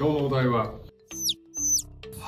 今日のお題は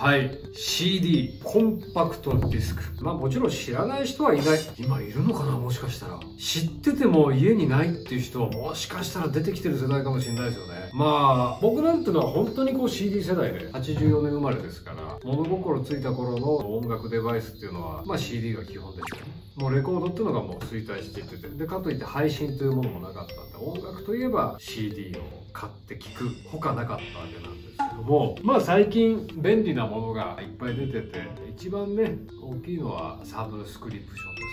はい。CD コンパクトディスク。まあもちろん知らない人はいない。今いるのかなもしかしたら。知ってても家にないっていう人はもしかしたら出てきてる世代かもしれないですよね。まあ僕なんてのは本当にこう CD 世代で84年生まれですから物心ついた頃の音楽デバイスっていうのはまあ CD が基本ですよね。もうレコードっていうのがもう衰退していっててでかといって配信というものもなかったんで音楽といえば CD を買って聴くほかなかったわけなんですけどもまあ最近便利なものものがいっぱい出てて一番ね大きいのはサブスクリプションです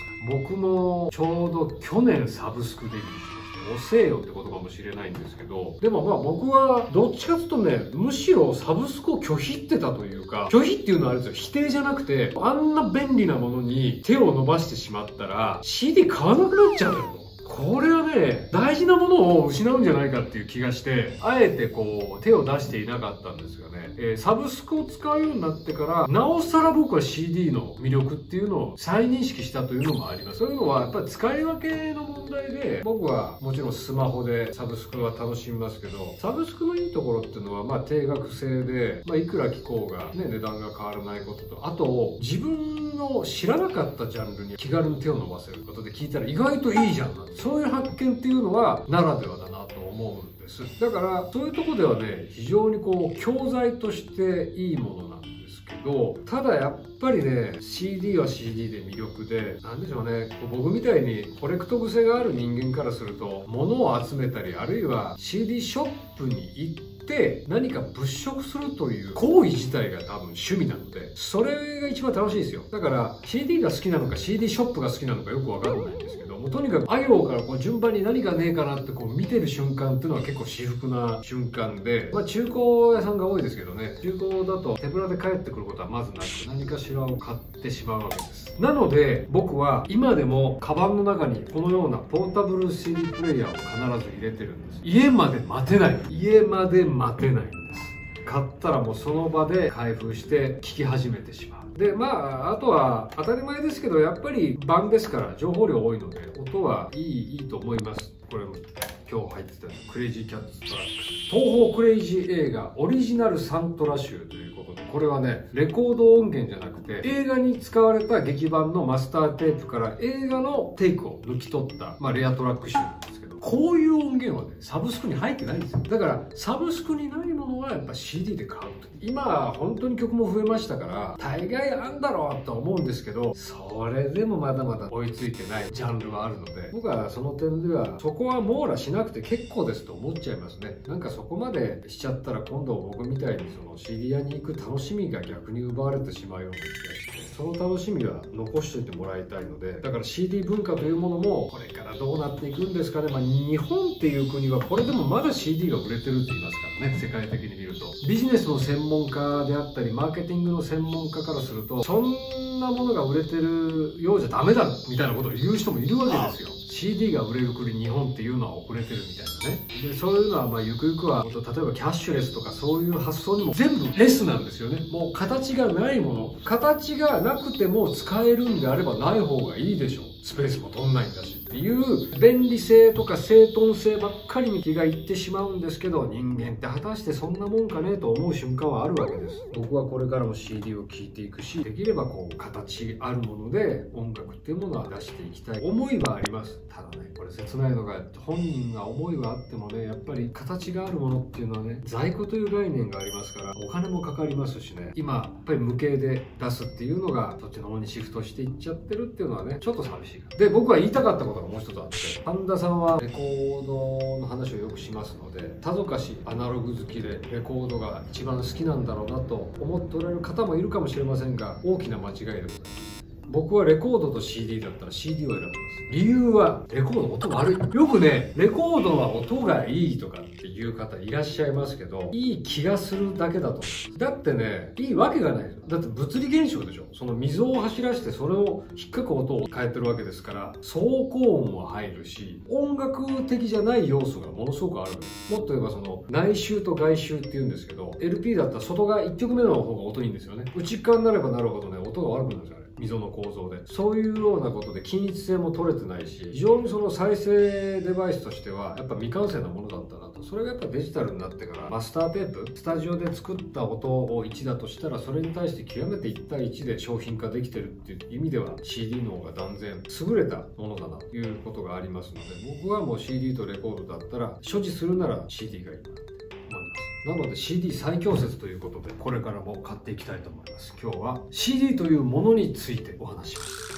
か。僕もちょうど去年サブスクデビューしました遅えよってことかもしれないんですけどでもまあ僕はどっちかっていうとねむしろサブスクを拒否ってたというか拒否っていうのはあれですよ。否定じゃなくてあんな便利なものに手を伸ばしてしまったら CD 買わなくなっちゃうよ。これはね大事なものを失うんじゃないかっていう気がしてあえてこう手を出していなかったんですがね、えー、サブスクを使うようになってからなおさら僕は CD の魅力っていうのを再認識したというのもあります。そういうのはやっぱり使い分けの問題で僕はもちろんスマホでサブスクは楽しみますけどサブスクのいいところっていうのはまあ定額制で、まあ、いくら聞こうが、ね、値段が変わらないこととあと自分の知らなかったジャンルに気軽に手を伸ばせることで聞いたら意外といいじゃんそういう発見っていうのはならではだなと思うんです。だからそういうとこではね非常にこう教材としていいものなんですけどただやっぱりね CD は CD で魅力で何でしょうね僕みたいにコレクト癖がある人間からすると物を集めたりあるいは CD ショップに行ってっ何か物色するという行為自体が多分趣味なのでそれが一番楽しいですよ。だから CD が好きなのか CD ショップが好きなのかよくわかんないんですけどもうとにかくあ行からこう順番に何かねえかなってこう見てる瞬間っていうのは結構至福な瞬間で、まあ、中古屋さんが多いですけどね中古だと手ぶらで帰ってくることはまずなく何かしらを買ってしまうわけです。なので僕は今でもカバンの中にこのようなポータブル CD プレイヤーを必ず入れてるんです。家まで待てない。家まで待てないんです。買ったらもうその場で開封して聞き始めてしまう。でまああとは当たり前ですけどやっぱり晩ですから情報量多いので音はいいいいと思います。これも今日入ってたクレイジーキャッツトラック東宝クレイジー映画オリジナルサントラ集ということでこれはねレコード音源じゃなくて映画に使われた劇伴のマスターテープから映画のテイクを抜き取った、まあ、レアトラック集なんですこういう音源はねサブスクに入ってないんですよ。だからサブスクにないものはやっぱ CD で買うと。今本当に曲も増えましたから大概あんだろうと思うんですけどそれでもまだまだ追いついてないジャンルがあるので僕はその点ではそこは網羅しなくて結構ですと思っちゃいますね。なんかそこまでしちゃったら今度僕みたいにその CD 屋に行く楽しみが逆に奪われてしまうような気がして。その楽しみは残しててもらいたいのでだから CD 文化というものもこれからどうなっていくんですかね、まあ、日本っていう国はこれでもまだ CD が売れてるって言いますからね。世界的に見ると。ビジネスの専門家であったりマーケティングの専門家からするとそんなものが売れてるようじゃダメだみたいなことを言う人もいるわけですよ CD が売れる国日本っていうのは遅れてるみたいなね。でそういうのはまあゆくゆくは例えばキャッシュレスとかそういう発想にも全部レスなんですよね。もう形がないもの。形がなくても使えるんであればない方がいいでしょ。うスペースも取んないんだし。っていう便利性とか整頓性ばっかりに気がいってしまうんですけど人間って果たしてそんなもんかねと思う瞬間はあるわけです。僕はこれからも CD を聴いていくしできればこう形あるもので音楽っていうものは出していきたい。思いはあります。ただねこれ切ないのが本人が思いはあってもねやっぱり形があるものっていうのはね在庫という概念がありますからお金もかかりますしね。今やっぱり無形で出すっていうのがそっちの方にシフトしていっちゃってるっていうのはねちょっと寂しいで僕は言いたかったことがもう一つあって神田さんはレコードの話をよくしますのでさぞかしアナログ好きでレコードが一番好きなんだろうなと思っておられる方もいるかもしれませんが大きな間違いでございます。僕はレコードと CD だったら CD を選びます。理由はレコード音悪い。よくねレコードは音がいいとかっていう方いらっしゃいますけどいい気がするだけだとだってねいいわけがないだって物理現象でしょ。その溝を走らせてそれを引っかく音を変えてるわけですから走行音は入るし音楽的じゃない要素がものすごくある。もっと言えばその内周と外周っていうんですけど LP だったら外側1曲目の方が音いいんですよね。内側になればなるほどね音が悪くなるんですよ溝の構造で。そういうようなことで均一性も取れてないし非常にその再生デバイスとしてはやっぱ未完成なものだったなと。それがやっぱデジタルになってからマスターテープスタジオで作った音を1だとしたらそれに対して極めて1対1で商品化できてるっていう意味では CD の方が断然優れたものだなということがありますので僕はもう CD とレコードだったら所持するなら CD がいいなので CD 最強説ということでこれからも買っていきたいと思います。今日は CD というものについてお話ししました